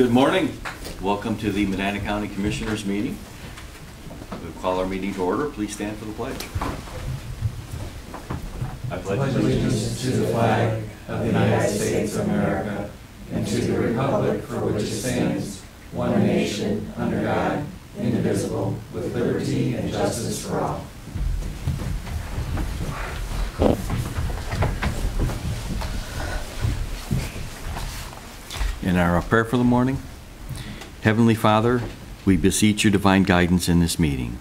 Good morning. Welcome to the Medina County Commissioners meeting. We'll call our meeting to order. Please stand for the pledge. I pledge allegiance to the flag of the United States of America and to the republic for which it stands, one nation, under God, indivisible, with liberty and justice for all. In our prayer for the morning, Heavenly Father, we beseech your divine guidance in this meeting.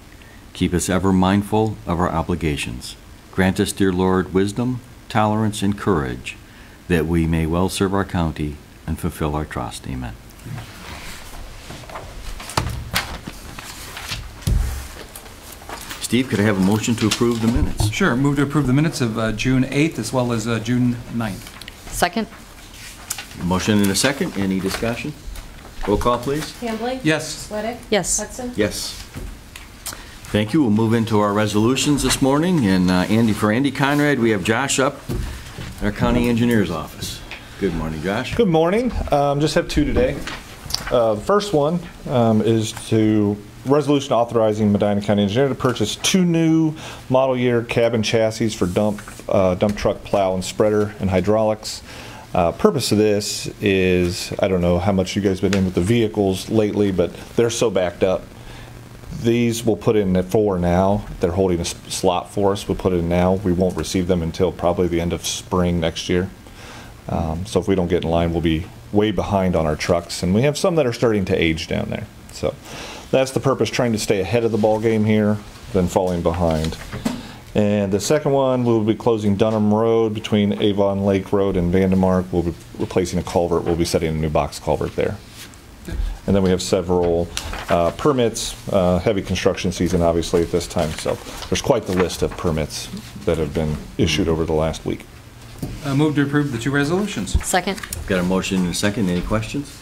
Keep us ever mindful of our obligations. Grant us, dear Lord, wisdom, tolerance, and courage that we may well serve our county and fulfill our trust. Amen. Steve, could I have a motion to approve the minutes? Sure. Move to approve the minutes of uh, June 8th as well as uh, June 9th. Second? Motion and a second. Any discussion? Roll call, please. Hambley? Yes. Swedyk? Yes. Hutson? Yes. Thank you. We'll move into our resolutions this morning. And uh, Andy, for Andy Conrad, we have Josh up, in our county engineer's office. Good morning, Josh. Good morning. Um, Just have two today. Uh, The first one um, is to, resolution authorizing Medina County Engineer to purchase two new model year cabin chassis for dump, uh, dump truck plow and spreader and hydraulics. Uh, Purpose of this is, I don't know how much you guys been in with the vehicles lately, but they're so backed up. These we'll put in at four now. They're holding a slot for us. We'll put in now. We won't receive them until probably the end of spring next year. Um, So if we don't get in line, we'll be way behind on our trucks, and we have some that are starting to age down there. So that's the purpose, trying to stay ahead of the ball game here than falling behind. And the second one, we'll be closing Dunham Road between Avon Lake Road and Vandemark. We'll be replacing a culvert. We'll be setting a new box culvert there. And then we have several uh, permits, uh, heavy construction season obviously at this time, so there's quite the list of permits that have been issued over the last week. Uh, Move to approve the two resolutions. Second? Got a motion and a second. Any questions?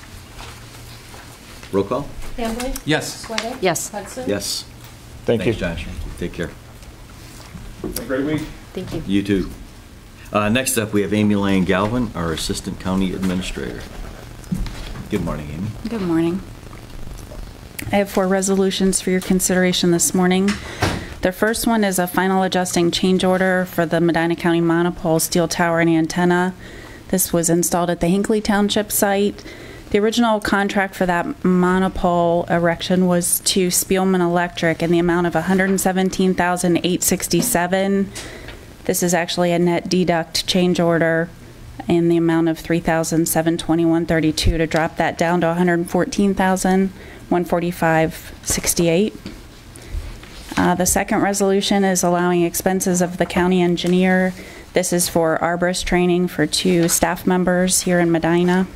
Roll call? Hambley? Yes. Swedyk? Yes. Hutson? Yes. Thank you. Josh. Take care. Have a great week. Thank you. You too. Uh, Next up, we have Amy Lane Galvin, our Assistant County Administrator. Good morning, Amy. Good morning. I have four resolutions for your consideration this morning. The first one is a final adjusting change order for the Medina County monopole steel tower and antenna. This was installed at the Hinckley Township site. The original contract for that monopole erection was to Spielman Electric in the amount of 117,867. This is actually a net deduct change order in the amount of $3,721.32 to drop that down to $114,145.68. Uh, The second resolution is allowing expenses of the county engineer. This is for arborist training for two staff members here in Medina.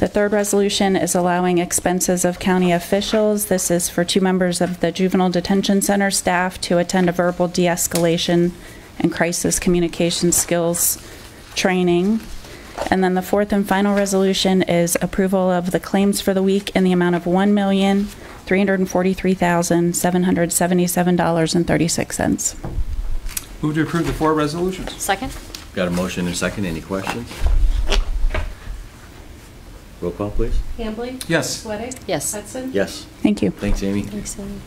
The third resolution is allowing expenses of county officials. This is for two members of the Juvenile Detention Center staff to attend a verbal de-escalation and crisis communication skills training. And then the fourth and final resolution is approval of the claims for the week in the amount of $1,343,777.36. Move to approve the four resolutions. Second? Got a motion and a second. Any questions? Roll call, please. Hambley? Yes. Swedyk? Yes. Hutson? Yes. Thank you. Thanks, Amy. Thanks, Amy.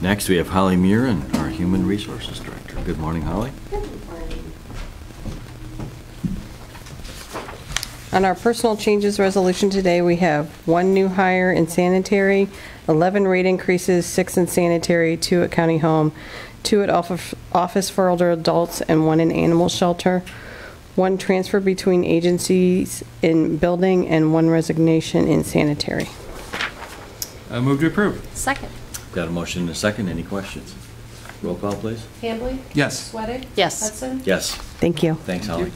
Next, we have Holly Murin, our Human Resources Director. Good morning, Holly. Good morning. On our personal changes resolution today, we have one new hire in sanitary, 11 rate increases, six in sanitary, two at county home, two at office office for older adults, and one in animal shelter, one transfer between agencies in building, and one resignation in sanitary. Uh, Move to approve. Second? Got a motion and a second. Any questions? Roll call, please. Hambley? Yes. Swedyk? Yes. Hutson? Yes. Thank you. Thanks, Holly.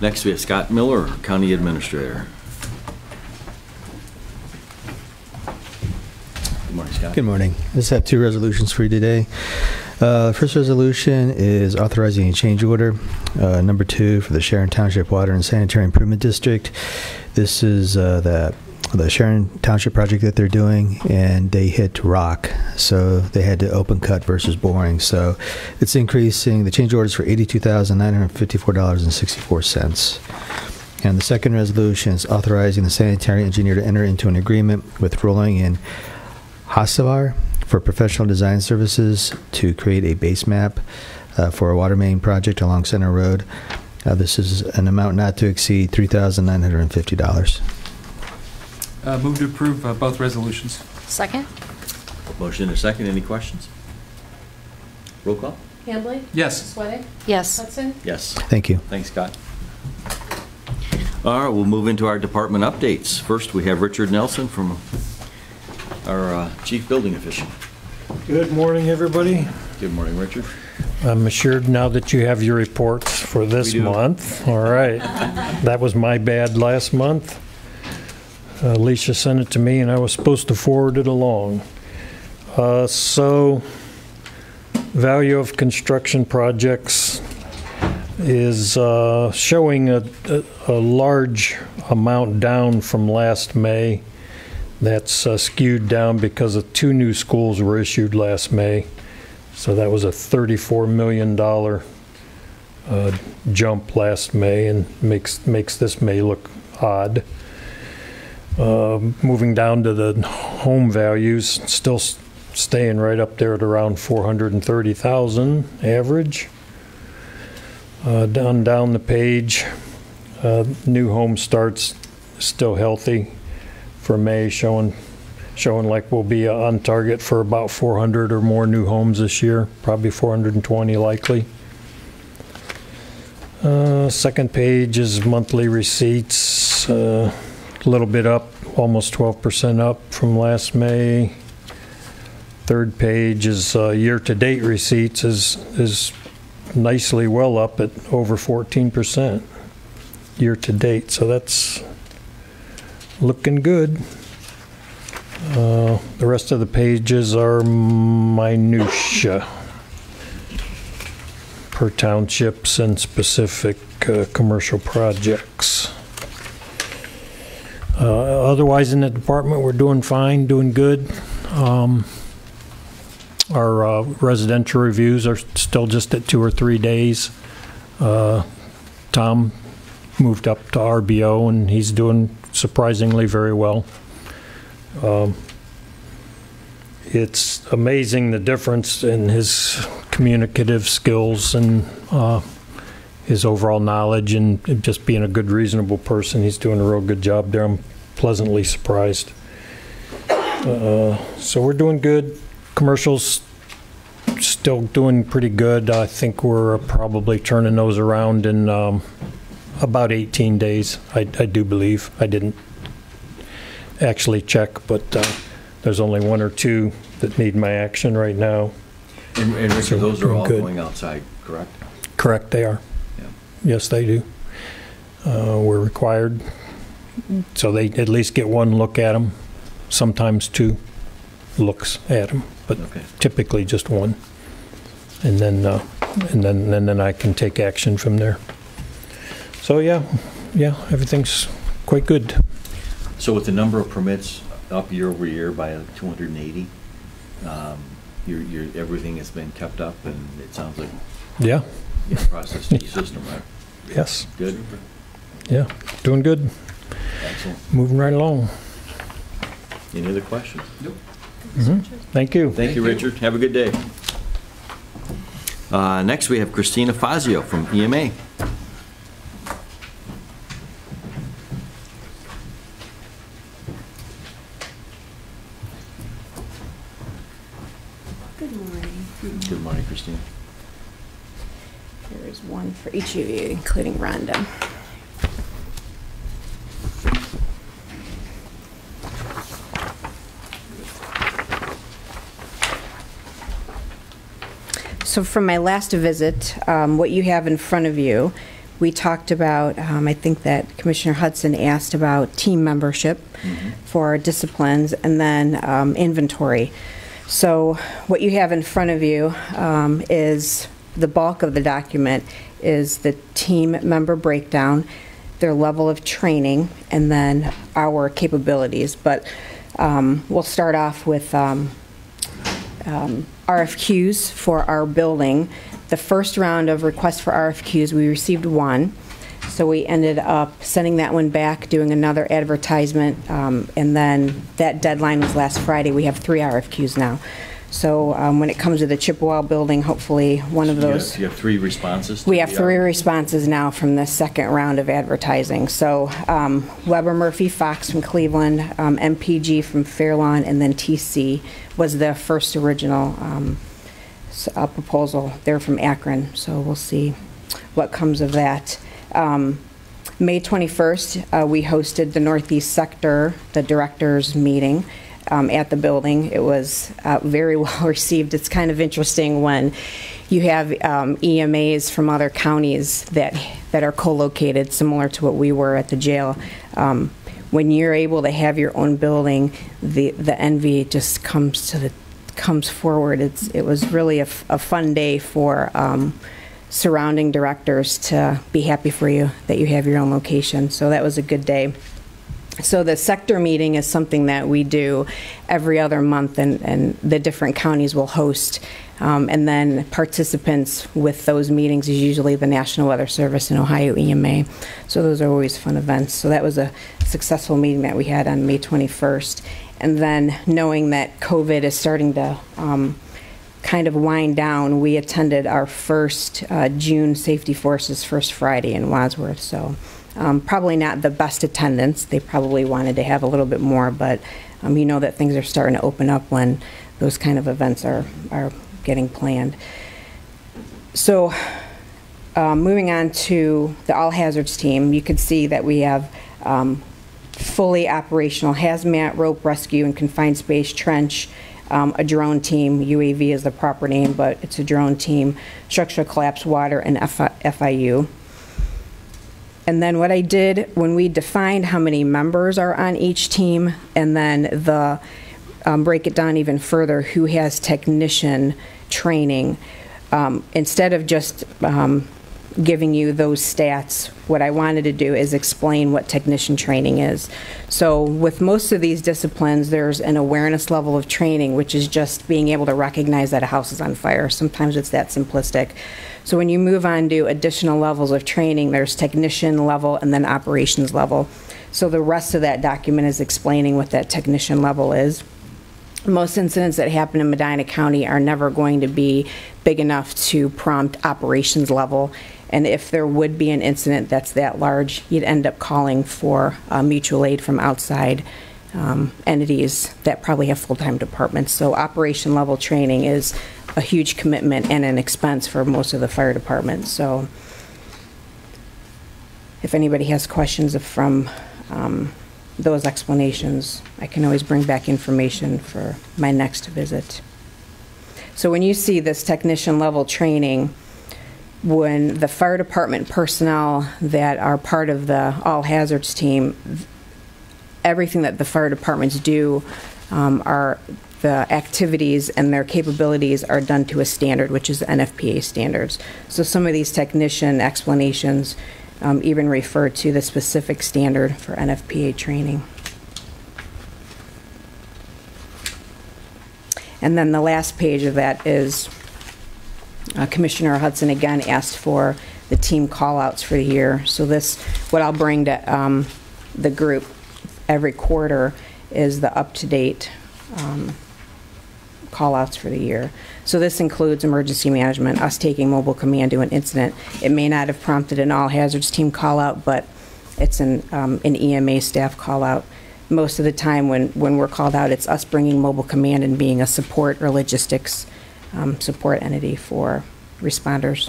Next, we have Scott Miller, County Administrator. Good morning, Scott. Good morning. I just have two resolutions for you today. Uh, the first resolution is authorizing a change order, uh, number two for the Sharon Township Water and Sanitary Improvement District. This is uh, the the Sharon Township project that they're doing, and they hit rock, so they had to open cut versus boring. So it's increasing. The change orders for eighty-two thousand nine hundred fifty-four dollars and sixty-four cents. And the second resolution is authorizing the sanitary engineer to enter into an agreement with Rolling and Hocevar for professional design services to create a base map uh, for a water main project along Center Road. Uh, This is an amount not to exceed $3,950. Uh, Move to approve uh, both resolutions. Second? Motion and a second, any questions? Roll call? Hambley? Yes. Swedyk? Yes. Hutson? Yes. Thank you. Thanks, Scott. All right, we'll move into our department updates. First, we have Richard Nelson from our uh, chief building official. Good morning, everybody. Good morning, Richard. I'm assured now that you have your reports for this month. All right. That was my bad last month. Uh, Alicia sent it to me, and I was supposed to forward it along. Uh, So, value of construction projects is uh, showing a a- a large amount down from last May. That's uh, skewed down because of two new schools were issued last May. So that was a $34 million uh, jump last May and makes, makes this May look odd. Um, Moving down to the home values, still staying right up there at around 430,000 average. Uh, Down, down the page, uh, new home starts still healthy for May, showing showing like we'll be on target for about 400 or more new homes this year, probably 420 likely. Uh, Second page is monthly receipts, uh, a little bit up, almost 12% up from last May. Third page is uh, year-to-date receipts is, is nicely well up at over 14% year-to-date, so that's looking good. Uh, The rest of the pages are minutia per townships and specific uh, commercial projects. Uh, Otherwise, in the department, we're doing fine, doing good. Um, Our uh, residential reviews are still just at two or three days. Uh, Tom moved up to RBO, and he's doing surprisingly very well. Um, It's amazing the difference in his communicative skills and uh, his overall knowledge and just being a good, reasonable person. He's doing a real good job there. I'm pleasantly surprised. Uh, So we're doing good. Commercials still doing pretty good. I think we're probably turning those around in um, about 18 days, I I do believe. I didn't actually check, but uh, there's only one or two that need my action right now. And and Richard, those are all Good. going outside, correct? Correct, they are. Yeah. Yes, they do. Uh, We're required, so they at least get one look at them, sometimes two looks at them, but Okay. typically just one. And then, uh, and then, and then I can take action from there. So, yeah, yeah, everything's quite good. So with the number of permits up year over year by 280, um, your, your, everything has been kept up and it sounds like Yeah, you have processed the system, right? yes, Good? yeah, doing good, Excellent. moving right along. Any other questions? Mhm. Thank you. Thank you, Richard. Have a good day. Uh, Next, we have Christina Fazio from EMA. Good morning. Good morning, Christina. There is one for each of you, including Rhonda. So from my last visit, um, what you have in front of you, we talked about, um, I think that Commissioner Hutson asked about team membership for disciplines and then um, inventory. So what you have in front of you um, is the bulk of the document is the team member breakdown, their level of training, and then our capabilities. But um, we'll start off with um, um, RFQs for our building. The first round of requests for RFQs, we received one. So we ended up sending that one back, doing another advertisement, um, and then that deadline was last Friday. We have three RFQs now. So um, when it comes to the Chippewa building, hopefully one of You have- those. You have three responses? to We have the, three uh, responses now from the second round of advertising. So um, Weber Murphy Fox from Cleveland, um, MPG from Fairlawn, and then TC was the first original um, s- uh, proposal. They're from Akron, so we'll see what comes of that. Um, May 21st, uh, we hosted the Northeast Sector, the directors' meeting um, at the building. It was uh, very well received. It's kind of interesting when you have um, EMAs from other counties that, that are co-located, similar to what we were at the jail. Um, When you're able to have your own building, the, the envy just comes to the, comes forward. It's, it was really a, fun day for um, surrounding directors to be happy for you that you have your own location. So that was a good day. So the sector meeting is something that we do every other month, and, and the different counties will host. Um, and then participants with those meetings is usually the National Weather Service and Ohio EMA. So those are always fun events. So that was a successful meeting that we had on May 21st. And then knowing that COVID is starting to um, kind of wind down, we attended our first uh, June Safety Forces First Friday in Wadsworth. So um, probably not the best attendance. They probably wanted to have a little bit more, but um, you know that things are starting to open up when those kind of events are, are getting planned. So um, moving on to the all hazards team, you can see that we have um, fully operational hazmat, rope rescue, and confined space trench, um, a drone team. UAV is the proper name, but it's a drone team, structural collapse water, and FI FIU. And then what I did when we defined how many members are on each team, and then the um, break it down even further, who has technician training. Um, instead of just um, giving you those stats, what I wanted to do is explain what technician training is. So, with most of these disciplines, there's an awareness level of training, which is just being able to recognize that a house is on fire. Sometimes it's that simplistic. So, when you move on to additional levels of training, there's technician level and then operations level. So, the rest of that document is explaining what that technician level is most incidents that happen in Medina County are never going to be big enough to prompt operations level. And if there would be an incident that's that large, you'd end up calling for uh, mutual aid from outside um, entities that probably have full-time departments. So operation level training is a huge commitment and an expense for most of the fire departments. So if anybody has questions from um, those explanations, I can always bring back information for my next visit. So when you see this technician level training, when the fire department personnel that are part of the all hazards team, everything that the fire departments do um, are the activities and their capabilities are done to a standard, which is NFPA standards. So some of these technician explanations um, even refer to the specific standard for NFPA training. And then the last page of that is uh, Commissioner Hutson again asked for the team callouts for the year. So this, what I'll bring to um, the group every quarter is the up-to-date um, callouts for the year. So this includes emergency management, us taking mobile command to an incident. It may not have prompted an all hazards team call out, but it's an, um, an EMA staff call out. Most of the time when, when we're called out, it's us bringing mobile command and being a support or logistics um, support entity for responders.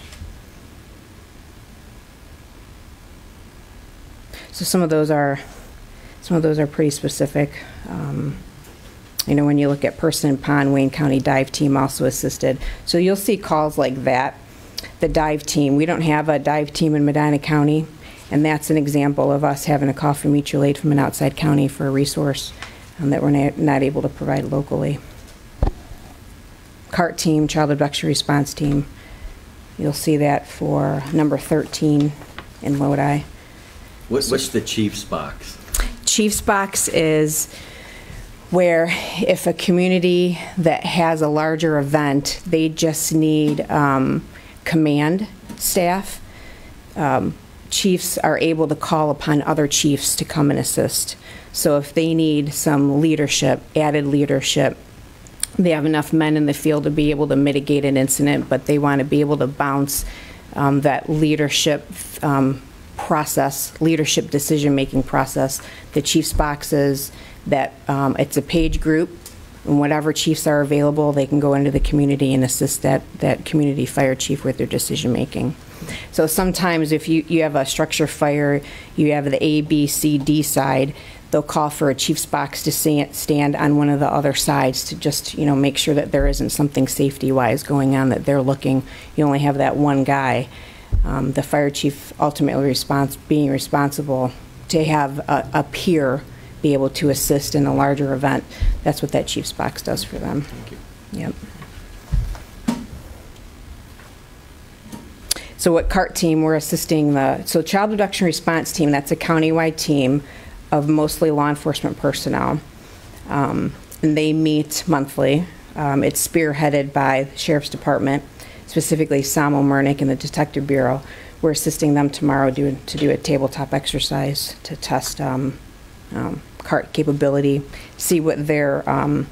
So some of those are, some of those are pretty specific. Um, you know, when you look at Person Pond, Wayne County Dive Team also assisted. So you'll see calls like that. The dive team, we don't have a dive team in Medina County, and that's an example of us having a call for mutual aid from an outside county for a resource um, that we're not, not able to provide locally. CART team, Child Abduction Response Team, you'll see that for number 13 in Lodi. What- What's the chief's box? Chief's box is where if a community that has a larger event, they just need um, command staff. Um, chiefs are able to call upon other chiefs to come and assist. So if they need some leadership, added leadership, they have enough men in the field to be able to mitigate an incident, but they want to be able to bounce um, that leadership um, process, leadership decision-making process, the chief's boxes, that um, it's a page group, and whatever chiefs are available, they can go into the community and assist that, that community fire chief with their decision-making. So sometimes if you, you have a structure fire, you have the A, B, C, D side, they'll call for a chief's box to stand on one of the other sides to just, you know, make sure that there isn't something safety-wise going on, that they're looking, you only have that one guy. Um, The fire chief ultimately response, being responsible to have a, a peer be able to assist in a larger event. That's what that chief's box does for them. Thank you. Yep. So what CART team, we're assisting the, so Child Abduction Response Team, that's a countywide team of mostly law enforcement personnel. Um, And they meet monthly. Um, It's spearheaded by the Sheriff's Department, specifically Sam O'Murnick and the Detective Bureau. We're assisting them tomorrow do- to do a tabletop exercise to test um, um, CART capability, see what their, um,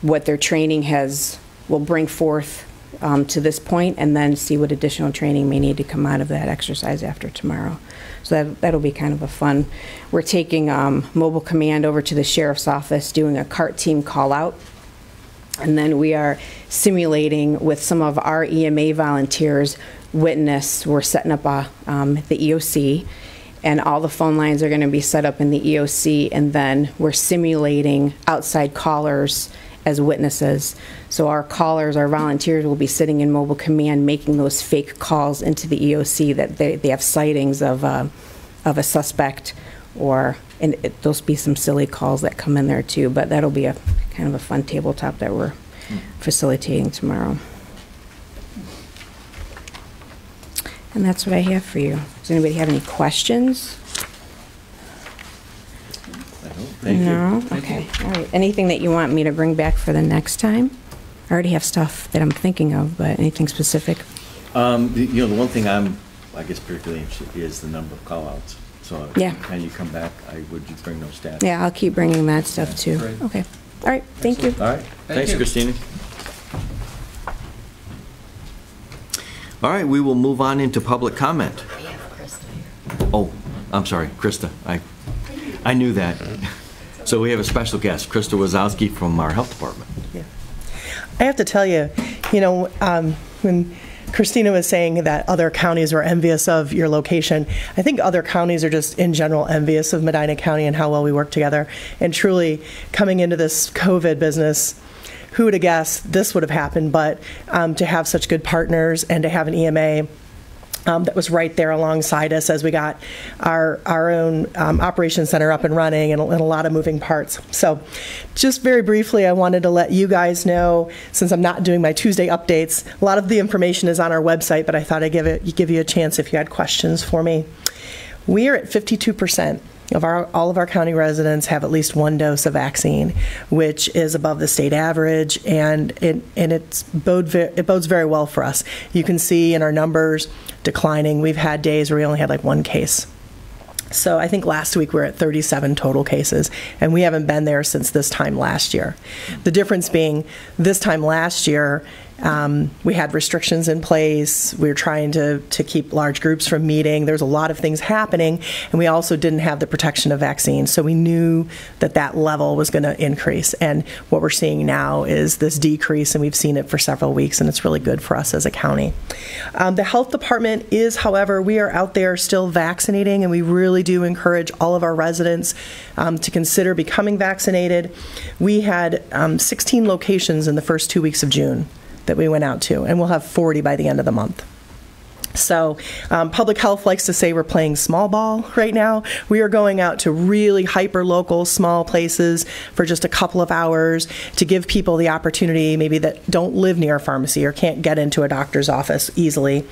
what their training has, will bring forth um, to this point, and then see what additional training may need to come out of that exercise after tomorrow. So that, that'll be kind of a fun. We're taking um, mobile command over to the sheriff's office, doing a CART team call-out. And then we are simulating with some of our EMA volunteers, witness, we're setting up a, um, the EOC, and all the phone lines are going to be set up in the EOC, and then we're simulating outside callers as witnesses. So our callers, our volunteers will be sitting in mobile command, making those fake calls into the EOC that they, they have sightings of, uh, of a suspect, or, and it, there'll be some silly calls that come in there too, but that'll be a kind of a fun tabletop that we're facilitating tomorrow. And that's what I have for you. Does anybody have any questions? Thank you. No? Okay, all right. Anything that you want me to bring back for the next time? I already have stuff that I'm thinking of, but anything specific? Um, the- You know, the one thing I'm, I guess particularly interested is the number of call-outs. So Yeah. can you come back, I would you bring those stats? Yeah, I'll keep bringing that stuff too. Great. Okay, all right, thank you. All right, thanks, you. Christina. All right, we will move on into public comment. Oh, I'm sorry, Krista, I, I knew that. So we have a special guest, Krista Wasowski from our health department. Yeah. I have to tell you, you know, um, when Christina was saying that other counties were envious of your location, I think other counties are just in general envious of Medina County and how well we work together. And truly, coming into this COVID business, who would have guessed this would have happened? But um, to have such good partners and to have an EMA um, that was right there alongside us as we got our our own um, operations center up and running and, a- and a lot of moving parts. So, just very briefly, I wanted to let you guys know since I'm not doing my Tuesday updates, a lot of the information is on our website, but I thought I'd give it give you a chance if you had questions for me. We are at 52 percent of our all of our county residents have at least one dose of vaccine, which is above the state average, and it and it's bode it bodes very well for us. You can see in our numbers declining. We've had days where we only had like one case. So I think last week we were at 37 total cases, and we haven't been there since this time last year. The difference being, this time last year, um, we had restrictions in place. We were trying to, to keep large groups from meeting. There's a lot of things happening, and we also didn't have the protection of vaccines. So we knew that that level was going to increase. And what we're seeing now is this decrease, and we've seen it for several weeks, and it's really good for us as a county. Um, the health department is, however, we are out there still vaccinating, and we really do encourage all of our residents um, to consider becoming vaccinated. We had um, 16 locations in the first two weeks of June that we went out to, and we'll have 40 by the end of the month. So, um, public health likes to say we're playing small ball right now. We are going out to really hyper local, small places for just a couple of hours to give people the opportunity, maybe that don't live near a pharmacy or can't get into a doctor's office easily.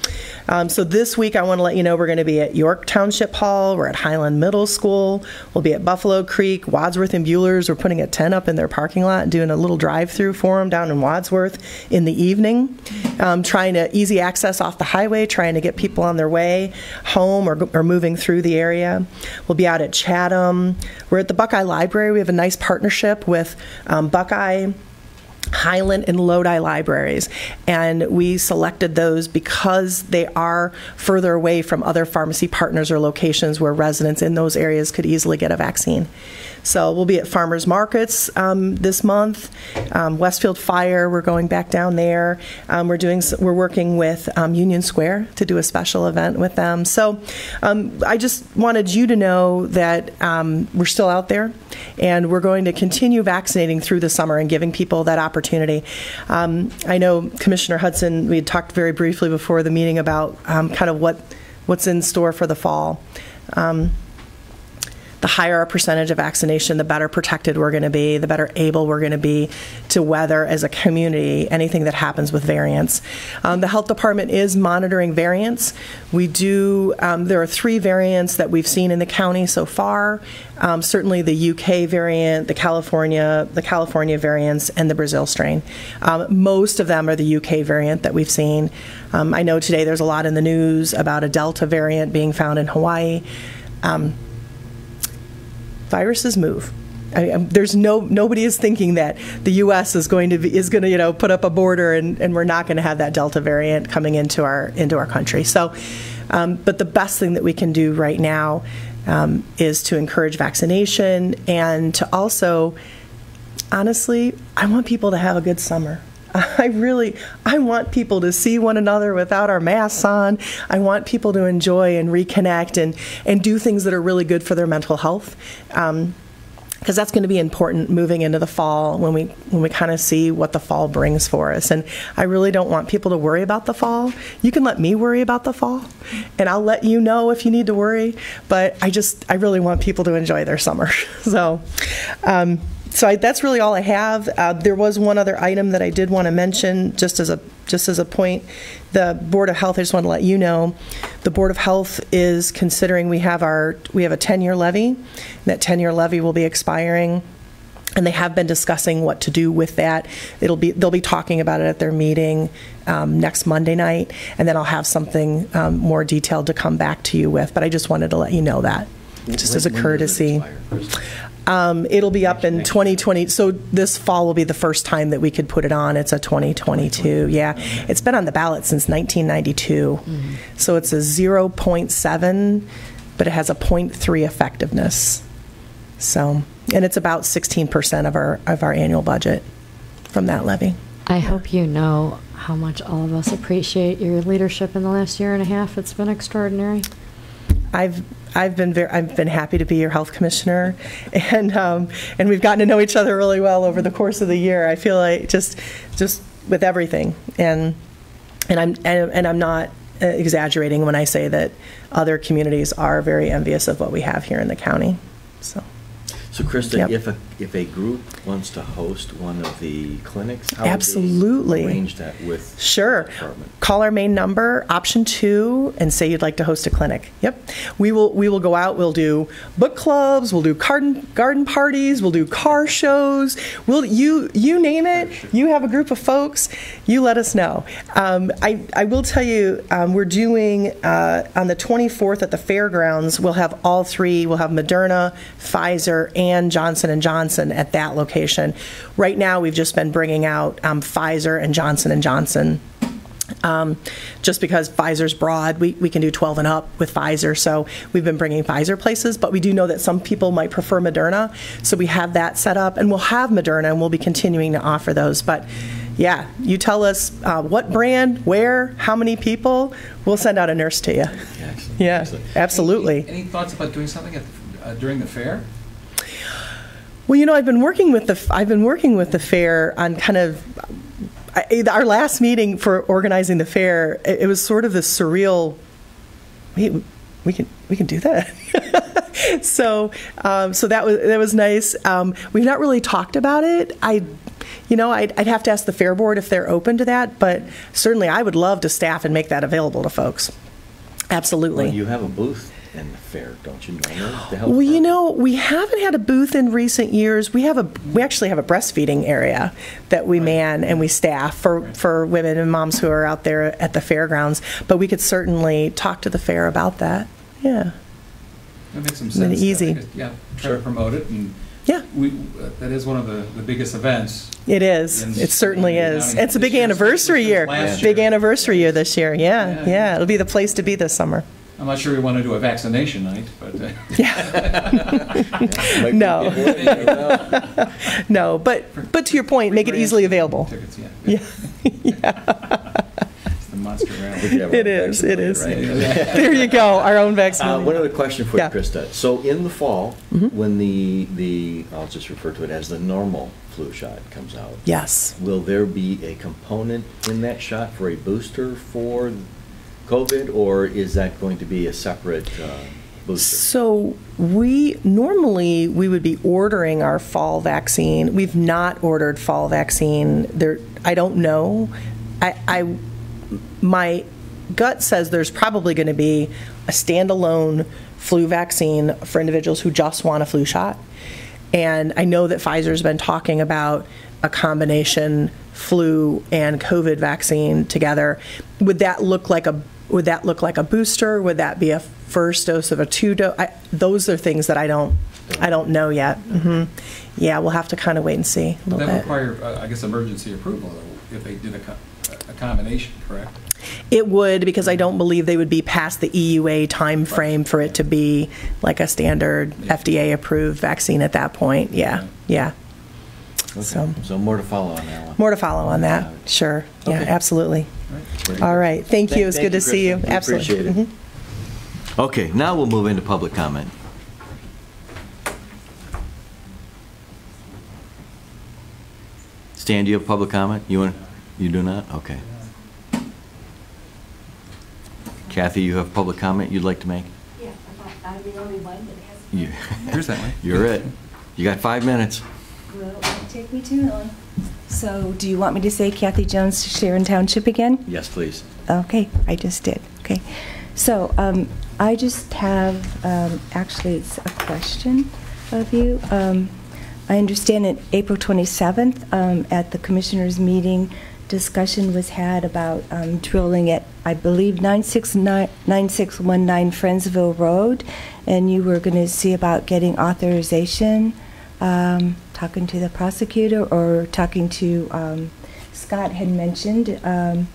Um, so, this week I want to let you know we're going to be at York Township Hall, we're at Highland Middle School, we'll be at Buffalo Creek, Wadsworth and Buehler's. We're putting a tent up in their parking lot and doing a little drive through for them down in Wadsworth in the evening. Um, trying to easy access off the highway, trying to get people on their way home or, or moving through the area. We'll be out at Chatham. We're at the Buckeye Library. We have a nice partnership with um, Buckeye. Highland and Lodi libraries. And we selected those because they are further away from other pharmacy partners or locations where residents in those areas could easily get a vaccine. So we'll be at farmers markets um, this month. Um, Westfield Fire, we're going back down there. Um, we're doing, we're working with um, Union Square to do a special event with them. So um, I just wanted you to know that um, we're still out there, and we're going to continue vaccinating through the summer and giving people that opportunity. Um, I know Commissioner Hutson, we had talked very briefly before the meeting about um, kind of what what's in store for the fall. Um, the higher our percentage of vaccination, the better protected we're going to be, the better able we're going to be to weather as a community anything that happens with variants. Um, the health department is monitoring variants. We do, um, there are three variants that we've seen in the county so far. Um, certainly the UK variant, the California, the California variants, and the Brazil strain. Um, most of them are the UK variant that we've seen. Um, I know today there's a lot in the news about a Delta variant being found in Hawaii. Um, viruses move. I mean, there's no nobody is thinking that the U.S. is going to be is going to you know put up a border and, and we're not going to have that Delta variant coming into our into our country. So, um, but the best thing that we can do right now um, is to encourage vaccination and to also, honestly, I want people to have a good summer. I really, I want people to see one another without our masks on. I want people to enjoy and reconnect and, and do things that are really good for their mental health. Um, because that's going to be important moving into the fall when we when we kind of see what the fall brings for us and I really don't want people to worry about the fall. You can let me worry about the fall and I'll let you know if you need to worry, but I just I really want people to enjoy their summer. So um, so I, that's really all I have. Uh, there was one other item that I did want to mention, just as a just as a point. The Board of Health. I just want to let you know, the Board of Health is considering we have our we have a 10-year levy. That 10-year levy will be expiring. And they have been discussing what to do with that. It'll be they'll be talking about it at their meeting um, next Monday night, and then I'll have something um, more detailed to come back to you with. But I just wanted to let you know that, just as a When- does it courtesy. Expire, Kristen? Um, it'll be up in 2020. So this fall will be the first time that we could put it on. It's a 2022. Yeah, it's been on the ballot since 1992. So it's a 0.7, but it has a 0.3 effectiveness. So, and it's about 16% of our of our annual budget from that levy. I hope you know how much all of us appreciate your leadership in the last year and a half. It's been extraordinary. I've I've been very I've been happy to be your health commissioner, and um, and we've gotten to know each other really well over the course of the year. I feel like just just with everything, and and I'm and, and I'm not exaggerating when I say that other communities are very envious of what we have here in the county. So. So Krista, Yep. if a, if a group wants to host one of the clinics, Absolutely. arrange that with Sure. the department? Call our main number, option two, and say you'd like to host a clinic. Yep. We will we will go out, we'll do book clubs, we'll do garden garden parties, we'll do car shows. We'll you you name it, you have a group of folks, you let us know. Um, I, I will tell you, um, we're doing uh, on the 24th at the fairgrounds, we'll have all three, we'll have Moderna, Pfizer, and Johnson & Johnson at that location. Right now, we've just been bringing out um, Pfizer and Johnson & Johnson um, just because Pfizer's broad, we, we can do 12 and up with Pfizer. So we've been bringing Pfizer places, but we do know that some people might prefer Moderna. So we have that set up, and we'll have Moderna, and we'll be continuing to offer those. But yeah, you tell us uh, what brand, where, how many people, we'll send out a nurse to you. Excellent. Yeah, Excellent. absolutely. Any, any thoughts about doing something at, the- uh, during the fair? Well, you know, I've been working with the I've been working with the fair on kind of I, our last meeting for organizing the fair. It, it was sort of this surreal. Wait, we can we can do that. so um, so that was that was nice. Um, we've not really talked about it. I. You know, I'd, I'd have to ask the fair board if they're open to that, but certainly I would love to staff and make that available to folks. Absolutely. Well, you have a booth in the fair, don't you normally? to help Well, you know, we haven't had a booth in recent years. We have a, we actually have a breastfeeding area that we man and we staff for, for women and moms who are out there at the fairgrounds. But we could certainly talk to the fair about that. Yeah. That makes some Make it sense. easy. I think it- Yeah, try to promote it, and Yeah. we, uh, that is one of the, the biggest events. It is. In- It certainly is. County It's a big this year, anniversary year. Big year. anniversary year this year. Yeah, Yeah. yeah. It'll be the place to be this summer. I'm not sure we want to do a vaccination night, but. uh, Might be No. No, but, but to your point, make it easily available. Tickets, yeah. Yeah, It's the monster rally. We could have our It is, it vaccine is. there you go, our own Uh, vaccine. one other question for you, Yeah. Krista. So in the fall, Mhm. when the, the, I'll just refer to it as the normal flu shot comes out, Yes. will there be a component in that shot for a booster for COVID, or is that going to be a separate uh, booster? So we, normally, we would be ordering our fall vaccine. We've not ordered fall vaccine. There, I don't know. I, I, my gut says there's probably going to be a standalone flu vaccine for individuals who just want a flu shot. And I know that Pfizer's been talking about a combination flu and COVID vaccine together. Would that look like a would that look like a booster? Would that be a first dose of a two dose? Those are things that I don't I don't know yet. hmm Yeah, we'll have to kind of wait and see a little That bit. require, uh, I guess, emergency approval, if they did a co- a combination, correct? It would because I don't believe they would be past the EUA time frame for it to be like a standard FDA approved vaccine at that point. Yeah, yeah. Okay. So- So more to follow on that one. More to follow on that. Sure. Yeah, absolutely. Very All good. right. Thank you. It's Thank good to see you. We Absolutely. Appreciate it. Mhm. Okay, now we'll move into public comment. Stan, do you have public comment? You want, you do not? Okay. Kathy, you have public comment you'd like to make? Yeah, I'm the only one that has. You- Here's that way. You're it. You got five minutes. Well, it won't take me too long. So do you want me to say Kathy Jones, to Sharon Township again? Yes, please. Okay, I just did, okay. So um, I just have, um, actually, it's a question of you. Um, I understand that April 27th, um, at the commissioners' meeting, discussion was had about um, drilling at, I believe, 969 9619 Friendsville Road, and you were going to see about getting authorization, um, talking to the prosecutor, or talking to, um, Scott had mentioned um,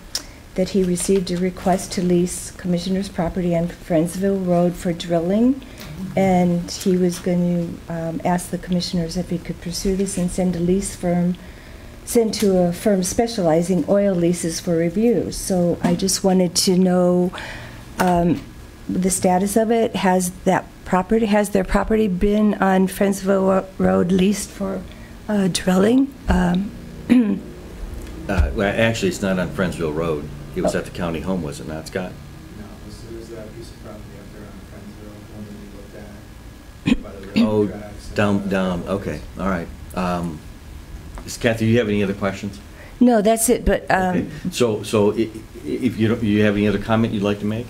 that he received a request to lease Commissioner's property on Friendsville Road for drilling, and he was going to um, ask the commissioners if he could pursue this and send a lease firm, send to a firm specializing oil leases for review. So I just wanted to know um, the status of it. Has that property, has their property been on Friendsville Road leased for uh, drilling? Um, Uh, Well, actually, it's not on Friendsville Road. It was at the county home, was it not, Scott? No, this is that piece of property up there on Friendsville, one that we looked at. by the railroad Oh, tracks and, down, uh, down, okay, all right. Um, is- Kathy, do you have any other questions? No, that's it, but, Okay. um, So, so i- i- if you don't, you have any other comment you'd like to make?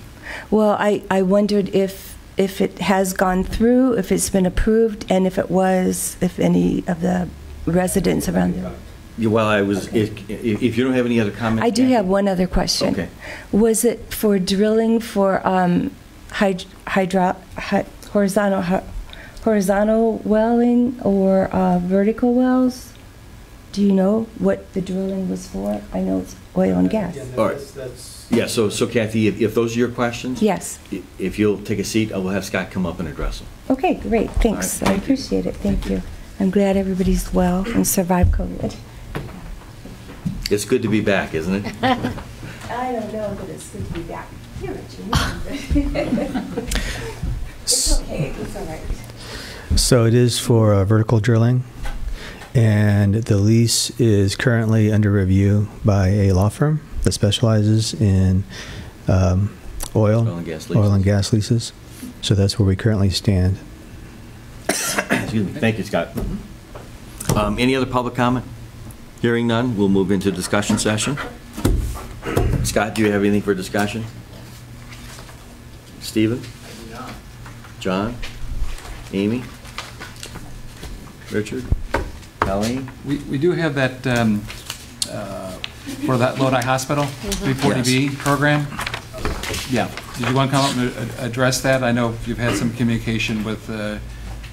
well, I, I wondered if, if it has gone through, if it's been approved, and if it was, if any of the residents around there. Yeah, Well, I was, if, if if you don't have any other comments? I do Kathy? have one other question. Okay. Was it for drilling for um, hyd- hydro, hy- horizontal, hy- horizontal welling or uh, vertical wells? Do you know what the drilling was for? I know it's oil and gas. Again, All right. that's, that's. Yeah, so, so Kathy, if, if those are your questions? Yes. i- If you'll take a seat, I will have Scott come up and address them. Okay, great, thanks. All right, I thank you. appreciate it, thank you. I'm glad everybody's well and survived COVID. It's good to be back, isn't it? I don't know, but it's good to be back here at you. It's okay, it's all right. So it is for uh, vertical drilling, and the lease is currently under review by a law firm that specializes in um, oil, Oil and gas oil and leases. gas leases. So that's where we currently stand. Excuse me, thank you, Scott. Um, Any other public comment? Hearing none, we'll move into discussion session. Scott, do you have anything for discussion? Stephen? John? Amy? Richard? Colleen? We, we do have that, um, uh, for that Lodi Hospital, 340B program. Yeah, did you want to come up and uh, address that? I know you've had some communication with uh,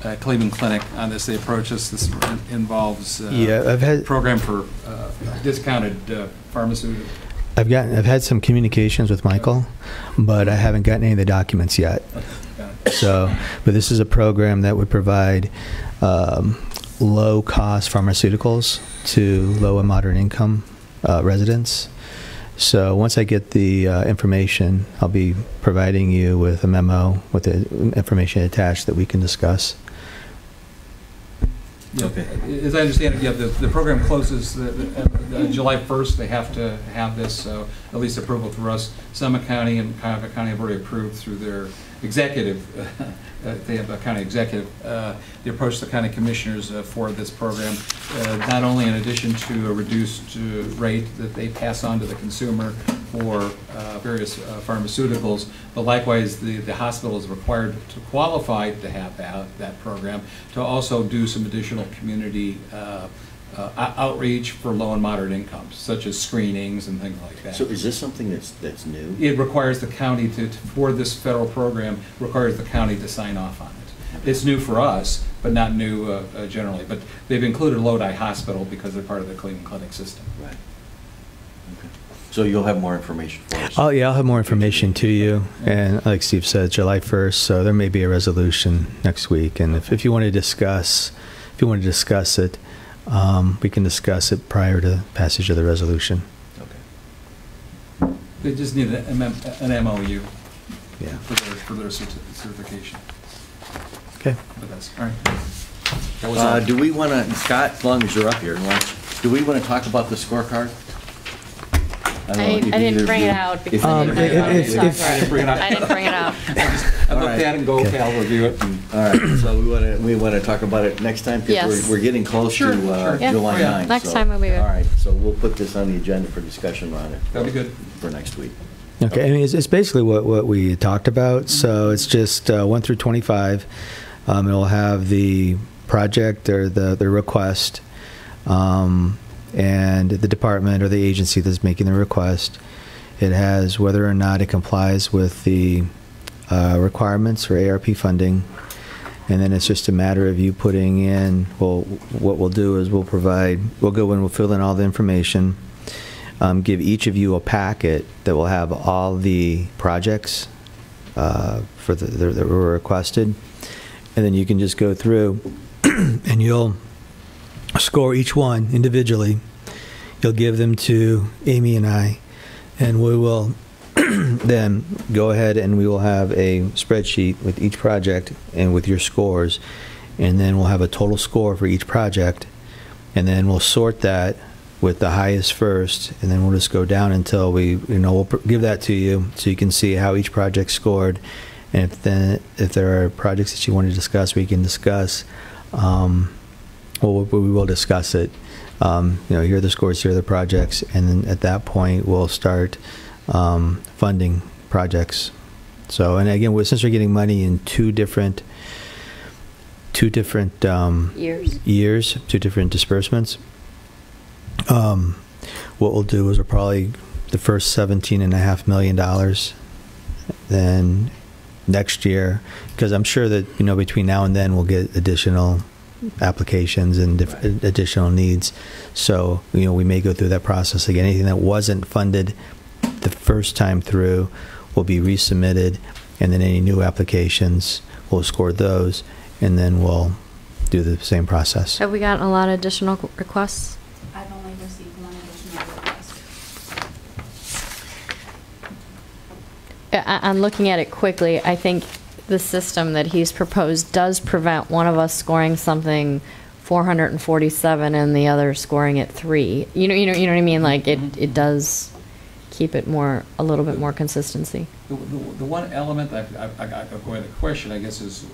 uh, Cleveland Clinic on this. They approached us, this involves uh, Yeah, I've had- program for uh, discounted uh, pharmaceutical. I've gotten, I've had some communications with Michael, but I haven't gotten any of the documents yet. So, but this is a program that would provide um, low-cost pharmaceuticals to low and moderate income uh, residents. So once I get the uh, information, I'll be providing you with a memo with the information attached that we can discuss. Okay. As I understand it, yeah, the, the program closes the- the- uh, July 1st. They have to have this, so at least approval through us. Summit County and Cuyahoga County have already approved through their executive, uh, they have a county executive, uh, they approached the county commissioners uh, for this program, not only in addition to a reduced rate that they pass on to the consumer for various pharmaceuticals, but likewise, the, the hospital is required to qualify to have that, that program, to also do some additional community uh, outreach for low and moderate incomes, such as screenings and things like that. So is this something that's, that's new? It requires the county to, to- for this federal program, requires the county to sign off on it. It's new for us, but not new uh, uh, generally. But they've included Lodi Hospital because they're part of the Cleveland Clinic system. Right. Okay. So you'll have more information for us? Oh, yeah, I'll have more information to you. And like Steve said, July 1st, so there may be a resolution next week. And if, if you want to discuss, if you want to discuss it, um, we can discuss it prior to passage of the resolution. Okay. They just need an MM an MOU Yeah. for their, for their certi- certification. Okay. But that's, all right. That was Uh, all. do we want to, Scott, as long as you're up here, do we want to talk about the scorecard? Don't know I, I didn't bring it out because if- I didn't Um, know you if- if- I didn't bring it out. I didn't bring it out. I looked at it and go, okay, I'll review it. and- All right, so we want to, we want to talk about it next time? Yes. Because we're, we're getting close Sure, to uh, sure. Yeah. July Oh, yeah. 9th. Next so- time will be good. All right, so we'll put this on the agenda for discussion on it. That'd be good. For next week. Okay, I mean, it's, it's basically what, what we talked about. So it's just uh, 1 through 25. Um, it'll have the project or the, the request um, and the department or the agency that's making the request. It has whether or not it complies with the uh, requirements for ARP funding. And then it's just a matter of you putting in, well, what we'll do is we'll provide, we'll go in, we'll fill in all the information um, give each of you a packet that will have all the projects uh, for the, that were requested, and then you can just go through and you'll score each one individually. You'll give them to Amy and I, and we will then go ahead and we will have a spreadsheet with each project and with your scores, and then we'll have a total score for each project, and then we'll sort that with the highest first, and then we'll just go down until we, you know, we'll give that to you so you can see how each project scored. And if then, if there are projects that you want to discuss, we can discuss. Um, well, we will discuss it. Um, you know, here are the scores, here are the projects, and then at that point, we'll start um, funding projects. So, and again, we're- since we're getting money in two different, two different um, Years. years, two different disbursements. Um, what we'll do is we'll probably the first seventeen and a half million dollars. Then next year, because I'm sure that you know between now and then we'll get additional applications and diff- additional needs. So you know we may go through that process again. Anything that wasn't funded the first time through will be resubmitted, and then any new applications we'll score those, and then we'll do the same process. Have we gotten a lot of additional requests? I've only received one additional request. I- I'm looking at it quickly. I think the system that he's proposed does prevent one of us scoring something 447 and the other scoring at three. You know, you know, you know what I mean? Like it, it does keep it more, a little bit more consistency. The, the the one element I've, I've, I got going to question, I guess, is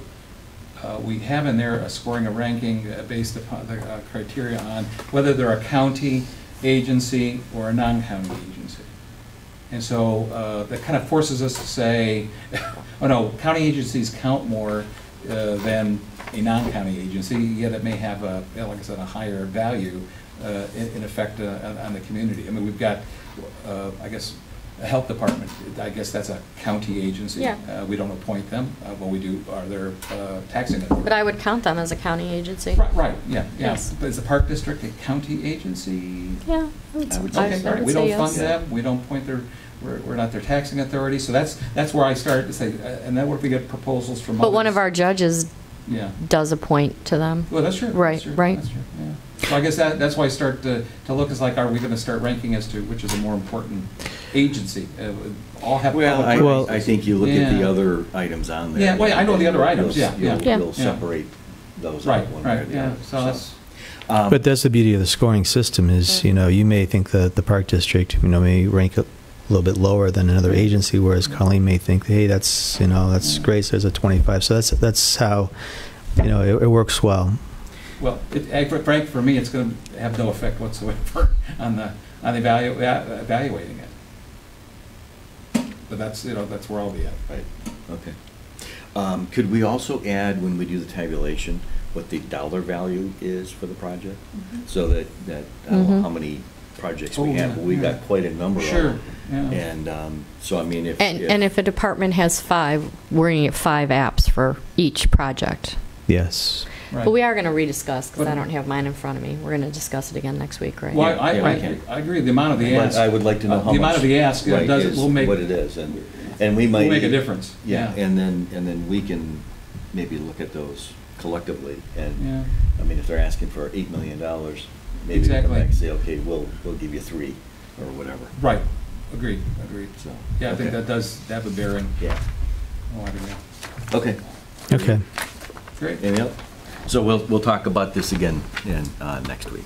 uh, we have in there a scoring, a ranking uh, based upon the uh, criteria on whether they're a county agency or a non-county agency. And so uh, that kind of forces us to say, oh no, county agencies count more uh, than a non-county agency, yet it may have a, like I said, a higher value uh, in in effect uh, on on the community. I mean, we've got, uh, I guess, health department, I guess that's a county agency. Yeah. Uh, We don't appoint them, uh, but we do, are their uh, taxing authority. But I would count them as a county agency. Right, right, yeah, yeah. Yes. But is the park district a county agency? Yeah. I would- would I- Okay, I all right, would we say don't fund yes. them, we don't point their, we're, we're not their taxing authority, so that's, that's where I start to say, uh, and then what if we get proposals from But one of our judges Yeah, does appoint to them. well, that's true. that's Right, true, right. That's true, yeah. So I guess that, that's why I start to, to look, as like, are we gonna start ranking as to which is a more important agency? Uh, All have Well, I, purposes. I think you look at the Yeah. other items on there. Yeah, well, I know the other You'll- items, yeah, you'll- yeah. You'll Yeah. separate those Right, one way or right, the yeah, other. so that's, Um, But that's the beauty of the scoring system is, you know, you may think that the park district, you know, may rank a little bit lower than another agency, whereas Colleen may think, hey, that's, you know, that's great, so there's a 25. So that's, that's how, you know, it, it works well. Well, it, eh, Frank, for me, it's gonna have no effect whatsoever on the, on the evalu- evaluating it. But that's, you know, that's where I'll be at, right? Okay. Um, Could we also add, when we do the tabulation, what the dollar value is for the project? So that, that, I don't know Mhm. how many projects we Oh, have, yeah, we've yeah. got quite a number of Sure, them. yeah. And um, so, I mean, if. And, and if a department has five, we're going to get five apps for each project. Yes. Right. But we are going to rediscuss, because I But- don't have mine in front of me. We're going to discuss it again next week, right? Well, I, Yeah, we I, can. I agree, the amount of the But ask. I would like to know uh, how much. The amount of the ask, uh, right, does, it is will make. What it is, and, and we might. Will make a difference, Yeah, yeah. and then, and then we can maybe look at those collectively, and, I mean, if they're asking for eight million dollars, maybe we come Exactly. back and say, okay, we'll, we'll give you three, or whatever. Right, agreed, agreed. So, Yeah, I think okay. that does have a bearing. Yeah, Oh, I okay. Okay. Great. Anything else? So we'll, we'll talk about this again in, uh, next week.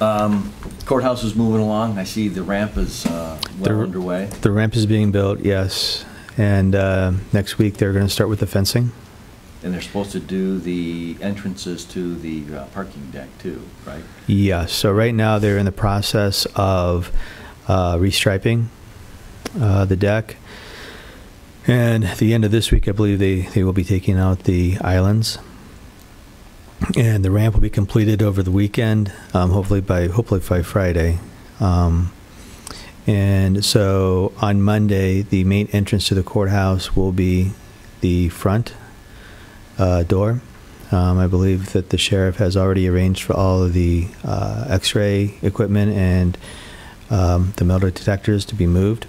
Um, Courthouse is moving along. I see the ramp is, uh, well The- underway. The ramp is being built, yes. And uh, next week, they're going to start with the fencing. And they're supposed to do the entrances to the uh, parking deck too, right? Yeah, so right now, they're in the process of uh, restriping uh, the deck. And at the end of this week, I believe they, they will be taking out the islands. And the ramp will be completed over the weekend, um, hopefully by hopefully by Friday. Um, and so on Monday, the main entrance to the courthouse will be the front uh, door. Um, I believe that the sheriff has already arranged for all of the uh, X-ray equipment and um, the metal detectors to be moved.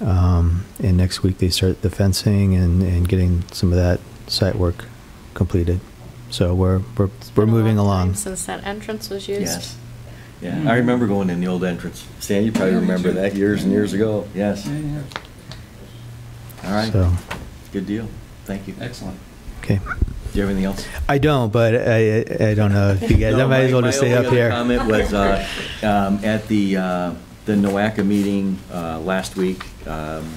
Um, and next week they start the fencing and, and getting some of that site work completed. So we're we're we're moving along. Since that entrance was used. Yes. Yeah, I remember going in the old entrance. Stan, you probably Yeah, remember that years and years ago. Yes. Yeah, yeah, All right. So Good deal. Thank you. excellent. okay. Do you have anything else? I don't, but I I I don't know if you guys. I No, might as well just stay up other here. comment was, uh, um, at the, uh, the NOACA meeting, uh, last week, um,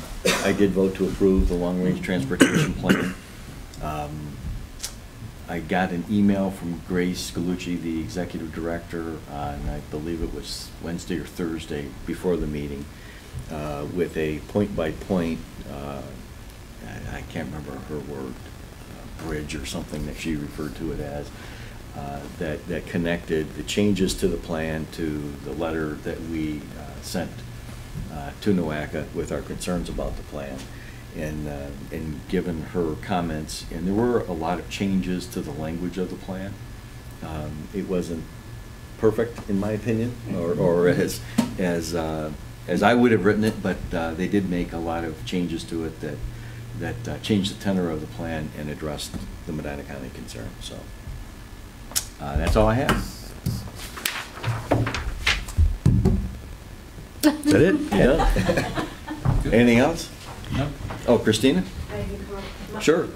I did vote to approve the long-range transportation plan. Um, I got an email from Grace Gallucci, the executive director, and I believe it was Wednesday or Thursday before the meeting, uh, with a point-by-point, uh, I I can't remember her word, uh, bridge or something that she referred to it as, uh, that, that connected the changes to the plan to the letter that we uh, sent uh, to NOACA with our concerns about the plan. And, uh, and given her comments, and there were a lot of changes to the language of the plan. Um, It wasn't perfect, in my opinion, or, or as, as, uh, as I would have written it, but uh, they did make a lot of changes to it that, that uh, changed the tenor of the plan and addressed the Medina County concern, so. uh, That's all I have. Is that it? Yeah. Anything else? No? Oh, Christina? Sure.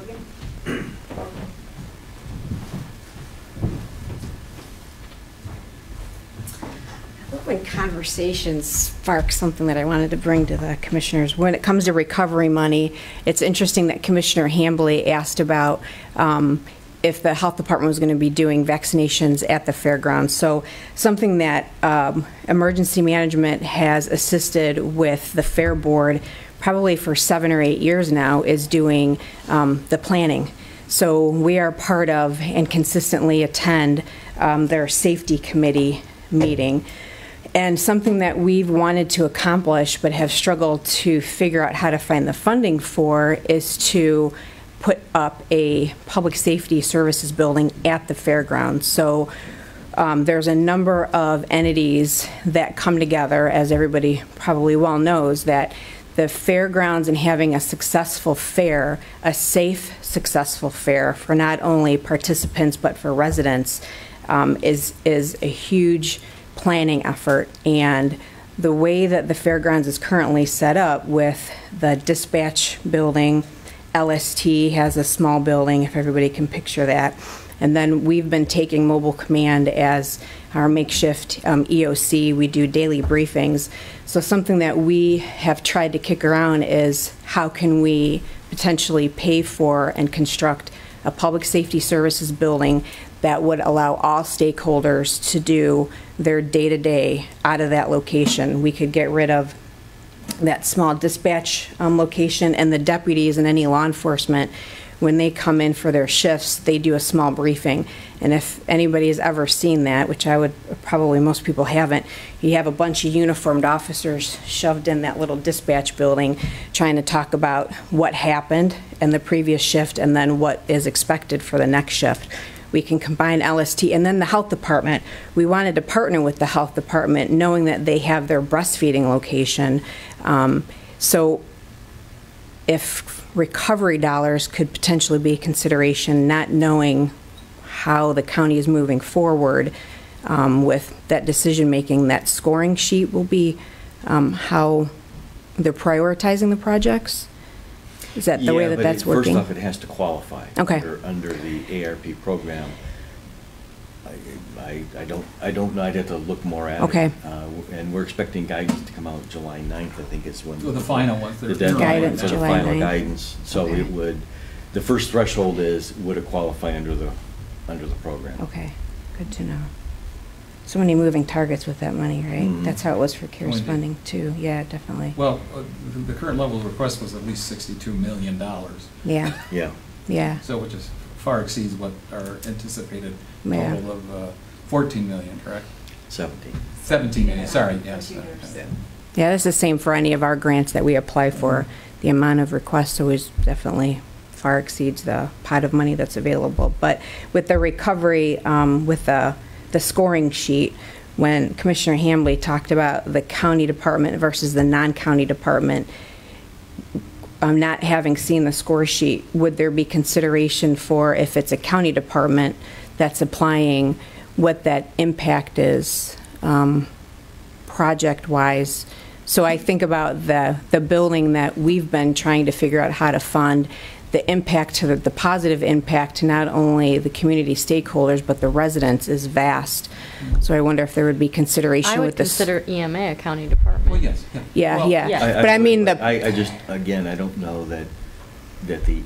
When conversations spark something that I wanted to bring to the commissioners, when it comes to recovery money, it's interesting that Commissioner Hambley asked about um, if the health department was going to be doing vaccinations at the fairgrounds. So something that um, emergency management has assisted with the fair board probably for seven or eight years now is doing um, the planning. So we are part of and consistently attend um, their safety committee meeting. And something that we've wanted to accomplish but have struggled to figure out how to find the funding for is to put up a public safety services building at the fairgrounds. So um, there's a number of entities that come together, as everybody probably well knows, that the fairgrounds and having a successful fair, a safe, successful fair for not only participants but for residents, um, is is a huge planning effort. And the way that the fairgrounds is currently set up with the dispatch building, LST has a small building, if everybody can picture that. And then we've been taking mobile command as our makeshift um, EOC. We do daily briefings. So something that we have tried to kick around is how can we potentially pay for and construct a public safety services building that would allow all stakeholders to do their day-to-day out of that location. We could get rid of that small dispatch um, location and the deputies and any law enforcement when they come in for their shifts they do a small briefing. And if anybody has ever seen that which i would probably most people haven't you have a bunch of uniformed officers shoved in that little dispatch building trying to talk about what happened in the previous shift and then what is expected for the next shift we can combine LST and then the health department. We wanted to partner with the health department, knowing that they have their breastfeeding location. Um, so if recovery dollars could potentially be a consideration, not knowing how the county is moving forward um, with that decision making, that scoring sheet will be um, how they're prioritizing the projects. Is that the way that but that's it- working? First off, it has to qualify. Okay. Under, under the ARP program. I, I, I don't, I don't know, I'd have to look more at it. Okay. Uh, And we're expecting guidance to come out July 9th, I think it's when. Well, the final ones, The they're- deadline Guidance, for the July final 9th. guidance. So Okay. it would, the first threshold is, would it qualify under the, under the program? Okay, good to know. So many moving targets with that money, right? Mhm. That's how it was for CARES Well, funding too. Yeah, definitely. Well, uh, the the current level of request was at least $62 million. Yeah, Yeah. yeah. So which is far exceeds what our anticipated Yeah. total of uh, 14 million, correct? 17. 17 million, sorry, yes. Yeah, that's the same for any of our grants that we apply for. The amount of requests always definitely far exceeds the pot of money that's available. But with the recovery, um, with the, the scoring sheet, when Commissioner Hambley talked about the county department versus the non-county department, um, not having seen the score sheet, would there be consideration for if it's a county department that's applying, what that impact is um, project-wise? So I think about the, the building that we've been trying to figure out how to fund, the impact to the, the positive impact to not only the community stakeholders, but the residents is vast. So I wonder if there would be consideration I with would this. consider EMA a county department. Well, yes, yeah. Yeah, Well, yeah. But I mean, the- I, I just, again, I don't know that, that the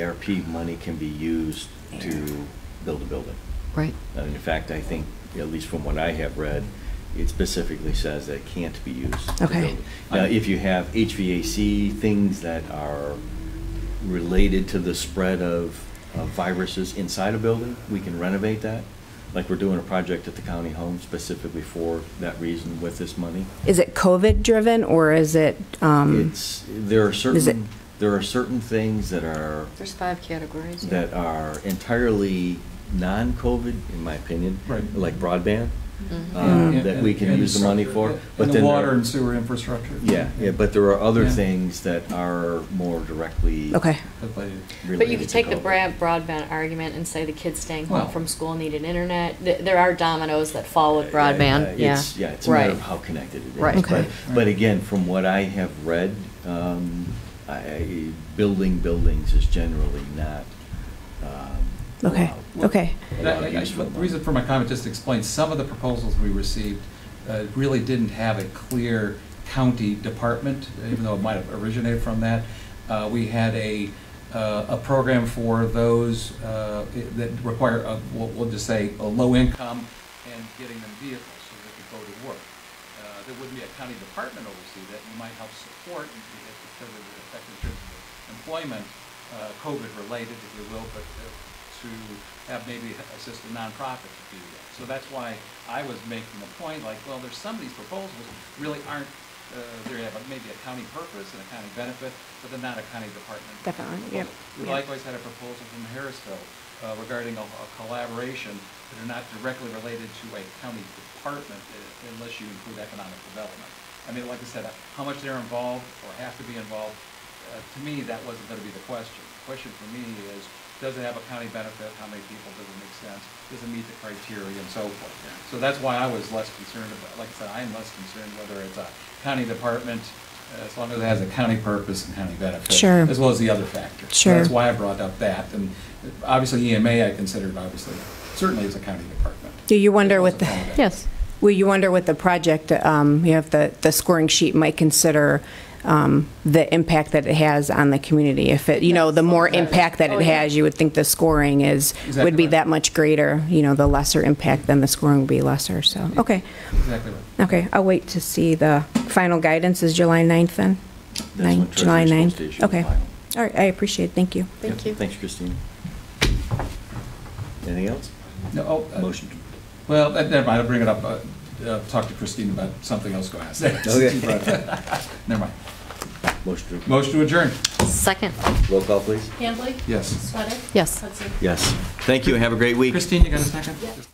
ARP money can be used to build a building. Right. And in fact, I think, at least from what I have read, it specifically says that it can't be used. to Okay. build. Now, if you have HVAC, things that are related to the spread of, of viruses inside a building, we can renovate that. Like we're doing a project at the county home specifically for that reason with this money. Is it COVID-driven, or is it, um, It's, there are Is it- certain, there are certain things that are, There's five categories. yeah. that are entirely non-COVID, in my opinion. Right. Like broadband. Um, that we can use the money for. And But the then there- water and sewer infrastructure. Yeah, yeah, but there are other Yeah. things that are more directly okay, Related. But you related could to take the COVID. broad- broadband argument and say the kids staying home from school needed internet. Th- There are dominoes that fall with Uh, broadband, yeah. it's- Yeah, it's a matter Right. of how connected it is. Right. Okay. But- But again, from what I have read, um, I, building buildings is generally not, okay, allowed- okay. allowed I- I- The reason for my comment, just to explain, some of the proposals we received uh, really didn't have a clear county department, even though it might have originated from that. Uh, We had a, uh, a program for those uh, that require, a- we'll we'll just say, a low income and getting them vehicles so they can go to work. Uh, There wouldn't be a county department oversee that, you might help support because of the effect in terms of employment, uh, COVID-related, if you will, but uh, to have maybe assist a nonprofit to do that. So that's why I was making the point, like, well, there's some of these proposals really aren't, uh, they have a- maybe a county purpose and a county benefit, but they're not a county department. Definitely, yep, proposal. We yep. likewise had a proposal from Harrisville uh, regarding a a collaboration that are not directly related to a county department uh, unless you include economic development. I mean, like I said, how much they're involved or have to be involved, uh, to me, that wasn't going to be the question. The question for me is, does it have a county benefit? How many people? Does it make sense? Does it meet the criteria and so forth? So that's why I was less concerned about, like I said, I am less concerned whether it's a county department, as long as it has a county purpose and county benefit. Sure. As well as the other factors. So That's why I brought up that. And obviously EMA, I considered obviously, certainly as a county department. Do you wonder what the, Yes. well, you wonder what the project, um, you have the, the scoring sheet might consider um, the impact that it has on the community. If it, you know, the more impact that Oh, it yeah. has, you would think the scoring is, Exactly would be right. that much greater. You know, the lesser impact, then the scoring would be lesser, so, okay. Exactly right. Okay, I'll wait to see the final guidance is July 9th then? That's Nine- when July treasurer's supposed 9th? to issue the Okay. final. All right, I appreciate it, thank you. Thank Yeah, you. Thanks, Christine. Anything else? No, oh, uh, Motion. Well, that- never mind, I'll bring it up, uh, uh, talk to Christine about something else going on. Okay. Never mind. Motion to, Motion to adjourn. Second. roll call, please. Hambley? Yes. Swedyk? Yes. Hudson? Yes. Thank you, and have a great week. Christine, you got a second?